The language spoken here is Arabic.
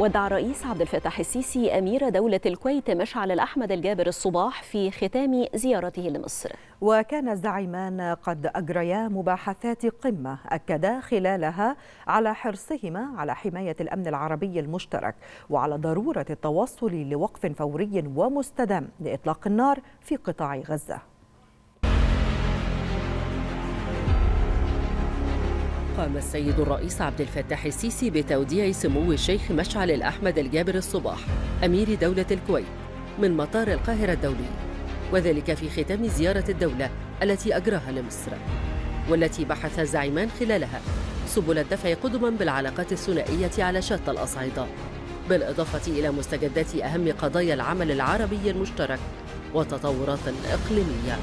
ودع الرئيس عبد الفتاح السيسي أمير دولة الكويت مشعل الأحمد الجابر الصباح في ختام زيارته لمصر. وكان الزعيمان قد أجريا مباحثات قمة أكدا خلالها على حرصهما على حماية الأمن العربي المشترك وعلى ضرورة التوصل لوقف فوري ومستدام لإطلاق النار في قطاع غزة. قام السيد الرئيس عبد الفتاح السيسي بتوديع سمو الشيخ مشعل الأحمد الجابر الصباح أمير دولة الكويت من مطار القاهرة الدولي وذلك في ختام زيارة الدولة التي أجراها لمصر والتي بحث الزعيمان خلالها سبل الدفع قدما بالعلاقات الثنائية على شتى الأصعدة بالإضافة إلى مستجدات أهم قضايا العمل العربي المشترك والتطورات الإقليمية